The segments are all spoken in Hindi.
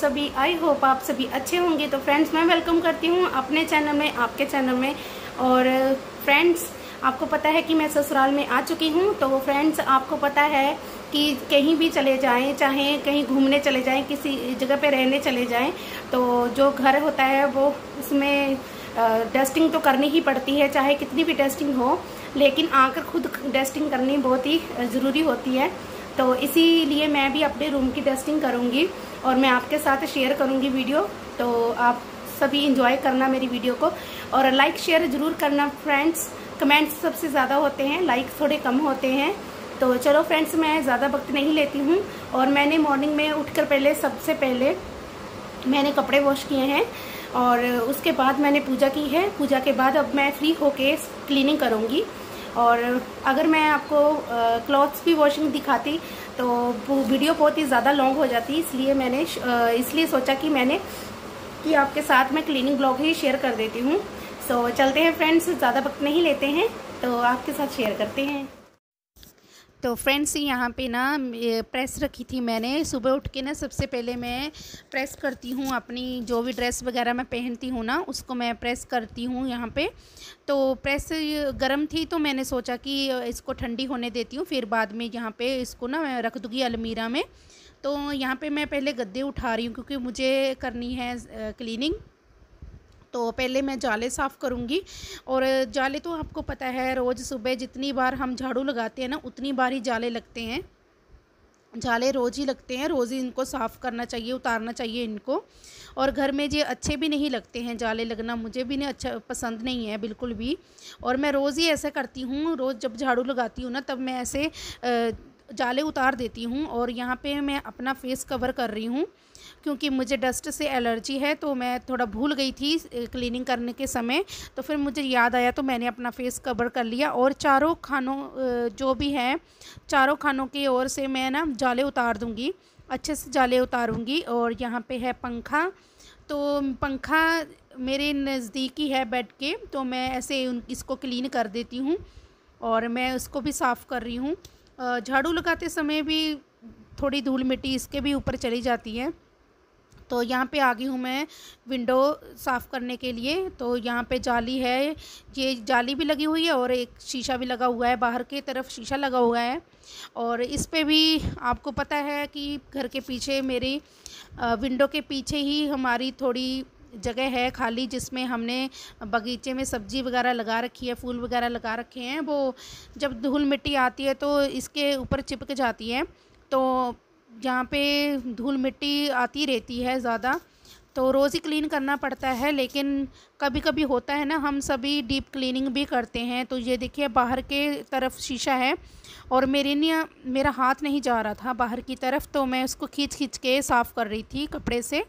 सभी आई होप आप सभी अच्छे होंगे। तो फ्रेंड्स मैं वेलकम करती हूँ अपने चैनल में, आपके चैनल में। और फ्रेंड्स आपको पता है कि मैं ससुराल में आ चुकी हूँ। तो फ्रेंड्स आपको पता है कि कहीं भी चले जाएँ, चाहे कहीं घूमने चले जाएँ, किसी जगह पे रहने चले जाएँ तो जो घर होता है वो उसमें डस्टिंग तो करनी ही पड़ती है, चाहे कितनी भी डस्टिंग हो, लेकिन आकर खुद डस्टिंग करनी बहुत ही ज़रूरी होती है। तो इसीलिए मैं भी अपने रूम की डस्टिंग करूँगी और मैं आपके साथ शेयर करूँगी वीडियो तो आप सभी इंजॉय करना मेरी वीडियो को। और लाइक शेयर ज़रूर करना फ्रेंड्स कमेंट्स सबसे ज़्यादा होते हैं लाइक थोड़े कम होते हैं। तो चलो फ्रेंड्स मैं ज़्यादा वक्त नहीं लेती हूँ। और मैंने मॉर्निंग में उठकर पहले, सबसे पहले मैंने कपड़े वॉश किए हैं। और उसके बाद मैंने पूजा की है। पूजा के बाद अब मैं फ्री होके क्लीनिंग करूँगी। और अगर मैं आपको क्लॉथ्स की वॉशिंग दिखाती तो वो वीडियो बहुत ही ज़्यादा लॉन्ग हो जाती, इसलिए मैंने इसलिए सोचा कि मैंने, कि आपके साथ मैं क्लीनिंग ब्लॉग ही शेयर कर देती हूँ। तो चलते हैं फ्रेंड्स ज़्यादा वक्त नहीं लेते हैं तो आपके साथ शेयर करते हैं। तो फ्रेंड्स यहाँ पे ना प्रेस रखी थी मैंने। सुबह उठ के ना, सबसे पहले मैं प्रेस करती हूँ अपनी जो भी ड्रेस वगैरह मैं पहनती हूँ ना, उसको मैं प्रेस करती हूँ यहाँ पे। तो प्रेस गर्म थी तो मैंने सोचा कि इसको ठंडी होने देती हूँ, फिर बाद में यहाँ पे इसको ना मैं रख दूँगी अलमीरा में। तो यहाँ पे मैं पहले गद्दे उठा रही हूँ, क्योंकि मुझे करनी है क्लीनिंग तो पहले मैं जाले साफ़ करूँगी। और जाले तो आपको पता है, रोज़ सुबह जितनी बार हम झाड़ू लगाते हैं ना, उतनी बार ही जाले लगते हैं। जाले रोज़ ही लगते हैं, रोज़ ही इनको साफ़ करना चाहिए, उतारना चाहिए इनको। और घर में ये अच्छे भी नहीं लगते हैं जाले लगना, मुझे भी नहीं अच्छा पसंद नहीं है बिल्कुल भी। और मैं रोज़ ही ऐसा करती हूँ, रोज़ जब झाड़ू लगाती हूँ ना, तब मैं ऐसे जाले उतार देती हूँ और यहाँ पे मैं अपना फेस कवर कर रही हूँ, क्योंकि मुझे डस्ट से एलर्जी है तो मैं थोड़ा भूल गई थी क्लीनिंग करने के समय तो फिर मुझे याद आया तो मैंने अपना फेस कवर कर लिया और चारों खानों जो भी हैं, चारों खानों की ओर से मैं ना जाले उतार दूँगी, अच्छे से जाले उतारूँगी और यहाँ पे है पंखा तो पंखा मेरे नज़दीकी है बेड के तो मैं ऐसे इसको क्लीन कर देती हूँ और मैं उसको भी साफ़ कर रही हूँ। झाड़ू लगाते समय भी थोड़ी धूल मिट्टी इसके भी ऊपर चली जाती है। तो यहाँ पे आ गई हूँ मैं विंडो साफ़ करने के लिए। तो यहाँ पे जाली है, ये जाली भी लगी हुई है और एक शीशा भी लगा हुआ है, बाहर की तरफ़ शीशा लगा हुआ है। और इस पे भी आपको पता है कि घर के पीछे मेरी विंडो के पीछे ही हमारी थोड़ी जगह है खाली जिसमें हमने बगीचे में सब्ज़ी वगैरह लगा रखी है, फूल वगैरह लगा रखे हैं। वो जब धूल मिट्टी आती है तो इसके ऊपर चिपक जाती है। तो यहाँ पे धूल मिट्टी आती रहती है ज़्यादा। तो रोज़ ही क्लीन करना पड़ता है, लेकिन कभी कभी होता है ना, हम सभी डीप क्लीनिंग भी करते हैं। तो ये देखिए, बाहर के तरफ़ शीशा है और मेरे ने मेरा हाथ नहीं जा रहा था बाहर की तरफ़ तो मैं उसको खींच खींच के साफ़ कर रही थी कपड़े से।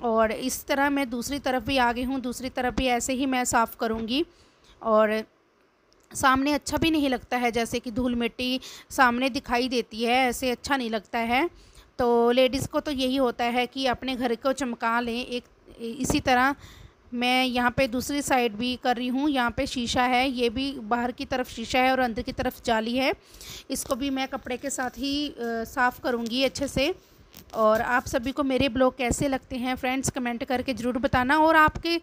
और इस तरह मैं दूसरी तरफ़ भी आ गई हूँ, दूसरी तरफ़ भी ऐसे ही मैं साफ़ करूँगी। और सामने अच्छा भी नहीं लगता है, जैसे कि धूल मिट्टी सामने दिखाई देती है, ऐसे अच्छा नहीं लगता है। तो लेडीज़ को तो यही होता है कि अपने घर को चमका लें। एक, इसी तरह मैं यहाँ पे दूसरी साइड भी कर रही हूँ। यहाँ पे शीशा है, ये भी बाहर की तरफ़ शीशा है और अंदर की तरफ़ जाली है। इसको भी मैं कपड़े के साथ ही साफ़ करूँगी अच्छे से। और आप सभी को मेरे ब्लॉग कैसे लगते हैं? फ्रेंड्स कमेंट करके ज़रूर बताना। और आपके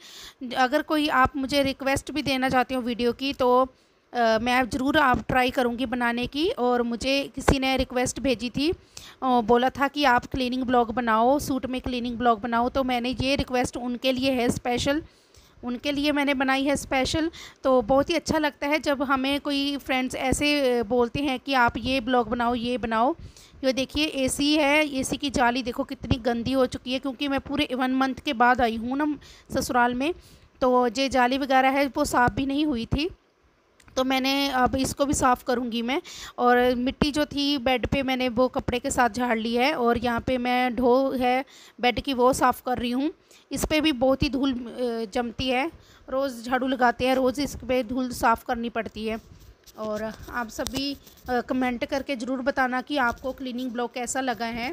अगर कोई आप मुझे रिक्वेस्ट भी देना चाहते हो वीडियो की तो आ, मैं ज़रूर आप ट्राई करूँगी बनाने की। और मुझे किसी ने रिक्वेस्ट भेजी थी बोला था कि आप क्लीनिंग ब्लॉग बनाओ सूट में क्लीनिंग ब्लॉग बनाओ तो मैंने ये रिक्वेस्ट उनके लिए है स्पेशल उनके लिए मैंने बनाई है स्पेशल तो बहुत ही अच्छा लगता है जब हमें कोई फ्रेंड्स ऐसे बोलते हैं कि आप ये ब्लॉग बनाओ, ये बनाओ। ये देखिए एसी है एसी की जाली देखो कितनी गंदी हो चुकी है, क्योंकि मैं पूरे वन मंथ के बाद आई हूँ ना ससुराल में। तो ये जाली वगैरह है, वो साफ़ भी नहीं हुई थी। तो मैंने अब इसको भी साफ़ करूँगी मैं। और मिट्टी जो थी, बेड पे मैंने वो कपड़े के साथ झाड़ ली है और यहाँ पे मैं ढो है, बेड की वो साफ़ कर रही हूँ। इस पर भी बहुत ही धूल जमती है। रोज़ झाड़ू लगाते हैं, रोज़ इस पर धूल साफ़ करनी पड़ती है। और आप सभी कमेंट करके ज़रूर बताना कि आपको क्लीनिंग ब्लॉक कैसा लगा है।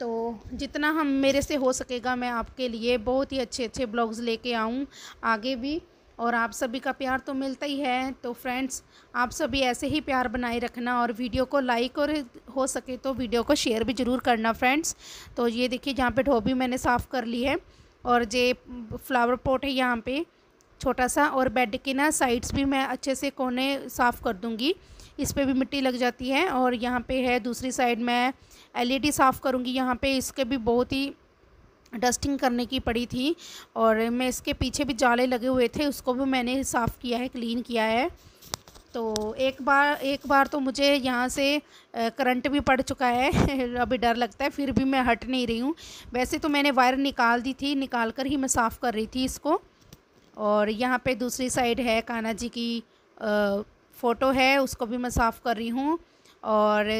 तो जितना हम, मेरे से हो सकेगा, मैं आपके लिए बहुत ही अच्छे अच्छे ब्लॉग्स लेके आऊँ आगे भी। और आप सभी का प्यार तो मिलता ही है। तो फ्रेंड्स आप सभी ऐसे ही प्यार बनाए रखना और वीडियो को लाइक और हो सके तो वीडियो को शेयर भी ज़रूर करना फ्रेंड्स तो ये देखिए, जहाँ पे ढोबी मैंने साफ़ कर ली है और ये फ्लावर पॉट है यहाँ पे, छोटा सा और बेड के ना साइड्स भी मैं अच्छे से कोने साफ़ कर दूँगी। इस पर भी मिट्टी लग जाती है और यहाँ पे है, दूसरी साइड मैं एलईडी साफ़ करूँगी। यहाँ पे इसके भी बहुत ही डस्टिंग करने की पड़ी थी और मैं इसके पीछे भी जाले लगे हुए थे, उसको भी मैंने साफ़ किया है, क्लीन किया है। तो एक बार एक बार तो मुझे यहाँ से करंट भी पड़ चुका है, अभी डर लगता है, फिर भी मैं हट नहीं रही हूँ। वैसे तो मैंने वायर निकाल दी थी निकाल कर ही मैं साफ़ कर रही थी इसको। और यहाँ पे दूसरी साइड है, कान्हा जी की फ़ोटो है, उसको भी मैं साफ़ कर रही हूँ। और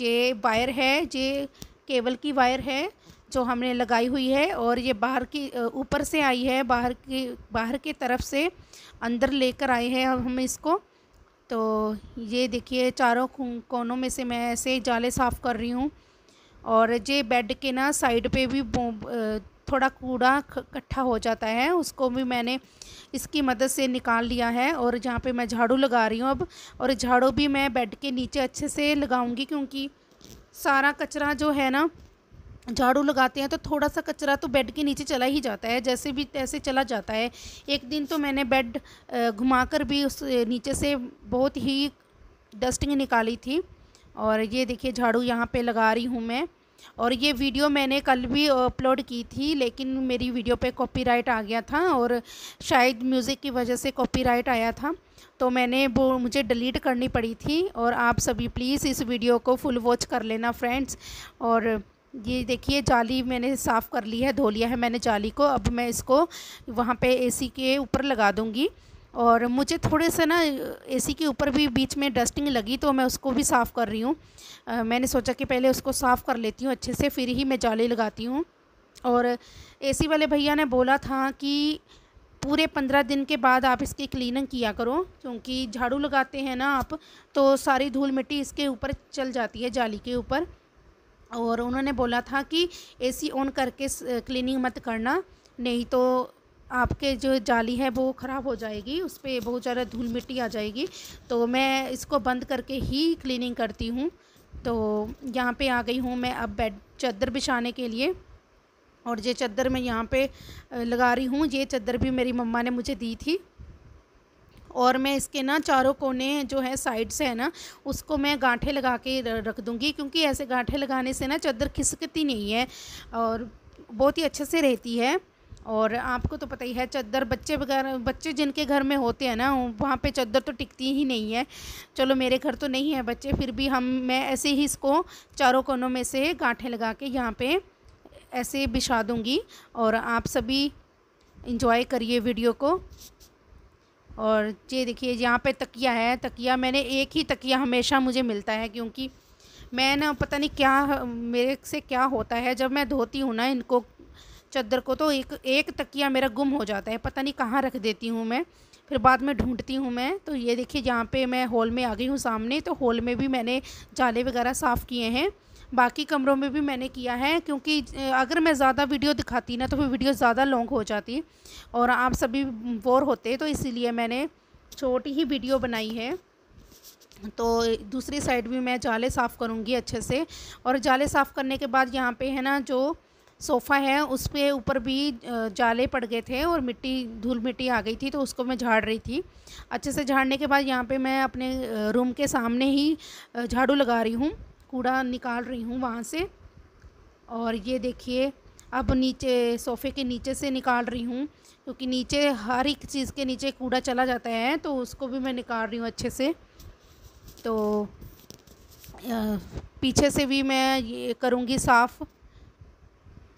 ये वायर है, ये केबल की वायर है जो हमने लगाई हुई है और ये बाहर की ऊपर से आई है, बाहर की बाहर की तरफ़ से अंदर लेकर आए हैं हम इसको। तो ये देखिए, चारों कोनों में से मैं ऐसे जाले साफ़ कर रही हूँ और ये बेड के ना साइड पे भी थोड़ा कूड़ा इकट्ठा हो जाता है, उसको भी मैंने इसकी मदद से निकाल लिया है और जहाँ पे मैं झाड़ू लगा रही हूँ अब और झाड़ू भी मैं बेड के नीचे अच्छे से लगाऊँगी क्योंकि सारा कचरा जो है ना झाड़ू लगाते हैं तो थोड़ा सा कचरा तो बेड के नीचे चला ही जाता है, जैसे भी तैसे चला जाता है। एक दिन तो मैंने बेड घुमाकर भी उस नीचे से बहुत ही डस्टिंग निकाली थी। और ये देखिए झाड़ू यहाँ पे लगा रही हूँ मैं। और ये वीडियो मैंने कल भी अपलोड की थी, लेकिन मेरी वीडियो पे कॉपीराइट आ गया था और शायद म्यूज़िक की वजह से कॉपीराइट आया था। तो मैंने वो मुझे डिलीट करनी पड़ी थी और आप सभी प्लीज़ इस वीडियो को फुल वॉच कर लेना फ्रेंड्स। और ये देखिए, जाली मैंने साफ़ कर ली है, धो लिया है मैंने जाली को। अब मैं इसको वहाँ पे एसी के ऊपर लगा दूँगी। और मुझे थोड़े से ना एसी के ऊपर भी बीच में डस्टिंग लगी तो मैं उसको भी साफ़ कर रही हूँ। मैंने सोचा कि पहले उसको साफ़ कर लेती हूँ अच्छे से, फिर ही मैं जाली लगाती हूँ। और एसी वाले भैया ने बोला था कि पूरे पंद्रह दिन के बाद आप इसकी क्लीनिंग किया करो, क्योंकि झाड़ू लगाते हैं ना आप तो सारी धूल मिट्टी इसके ऊपर चल जाती है, जाली के ऊपर। और उन्होंने बोला था कि एसी ऑन करके क्लीनिंग मत करना, नहीं तो आपके जो जाली है वो ख़राब हो जाएगी, उस पर बहुत ज़्यादा धूल मिट्टी आ जाएगी। तो मैं इसको बंद करके ही क्लीनिंग करती हूँ। तो यहाँ पे आ गई हूँ मैं अब बेड चादर बिछाने के लिए। और ये चादर मैं यहाँ पे लगा रही हूँ। ये चादर भी मेरी मम्मा ने मुझे दी थी। और मैं इसके ना चारों कोने जो है साइड से है ना, उसको मैं गांठे लगा के रख दूँगी, क्योंकि ऐसे गांठे लगाने से ना चादर खिसकती नहीं है और बहुत ही अच्छे से रहती है। और आपको तो पता ही है, चद्दर बच्चे वगैरह, बच्चे जिनके घर में होते हैं ना, वहाँ पे चादर तो टिकती ही नहीं है। चलो मेरे घर तो नहीं है बच्चे, फिर भी हम, मैं ऐसे ही इसको चारों कोनों में से गांठें लगा के यहाँ पे ऐसे बिछा दूँगी। और आप सभी इंजॉय करिए वीडियो को। और ये देखिए, यहाँ पे तकिया है। तकिया मैंने एक ही तकिया हमेशा मुझे मिलता है क्योंकि मैं ना पता नहीं क्या, मेरे से क्या होता है। जब मैं धोती हूँ ना इनको चादर को तो एक एक तकिया मेरा गुम हो जाता है। पता नहीं कहाँ रख देती हूँ मैं। फिर बाद में ढूंढती हूँ मैं। तो ये देखिए, जहाँ पे मैं हॉल में आ गई हूँ सामने तो हॉल में भी मैंने जाले वगैरह साफ़ किए हैं। बाकी कमरों में भी मैंने किया है, क्योंकि अगर मैं ज़्यादा वीडियो दिखाती ना तो फिर वीडियो ज़्यादा लॉन्ग हो जाती और आप सभी बोर होते तो इसीलिए मैंने छोटी ही वीडियो बनाई है। तो दूसरी साइड भी मैं जाले साफ़ करूँगी अच्छे से और जाले साफ़ करने के बाद यहाँ पे है ना, जो सोफ़ा है, उस पर ऊपर भी जाले पड़ गए थे और मिट्टी, धूल मिट्टी आ गई थी तो उसको मैं झाड़ रही थी। अच्छे से झाड़ने के बाद यहाँ पे मैं अपने रूम के सामने ही झाड़ू लगा रही हूँ। कूड़ा निकाल रही हूँ वहाँ से। और ये देखिए, अब नीचे, सोफ़े के नीचे से निकाल रही हूँ, क्योंकि नीचे हर एक चीज़ के नीचे कूड़ा चला जाता है तो उसको भी मैं निकाल रही हूँ अच्छे से। तो पीछे से भी मैं ये करूँगी साफ़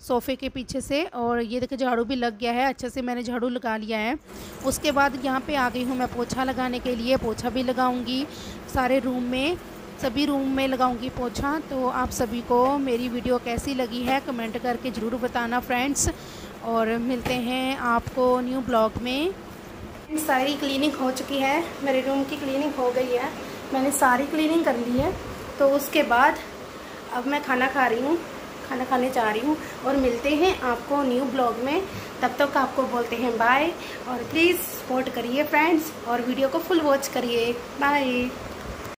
सोफ़े के पीछे से, और ये देखिए झाड़ू भी लग गया है, अच्छे से मैंने झाड़ू लगा लिया है। उसके बाद यहाँ पे आ गई हूँ मैं पोछा लगाने के लिए, पोछा भी लगाऊँगी सारे रूम में। सभी रूम में लगाऊँगी पोछा तो आप सभी को मेरी वीडियो कैसी लगी है कमेंट करके ज़रूर बताना फ्रेंड्स। और मिलते हैं आपको न्यू ब्लॉग में। सारी क्लीनिंग हो चुकी है, मेरे रूम की क्लीनिंग हो गई है। मैंने सारी क्लीनिंग कर ली है तो उसके बाद अब मैं खाना खा रही हूँ, खाना खाने जा रही हूँ। और मिलते हैं आपको न्यू ब्लॉग में। तब तक आपको बोलते हैं बाय और प्लीज़ सपोर्ट करिए फ्रेंड्स और वीडियो को फुल वॉच करिए। बाय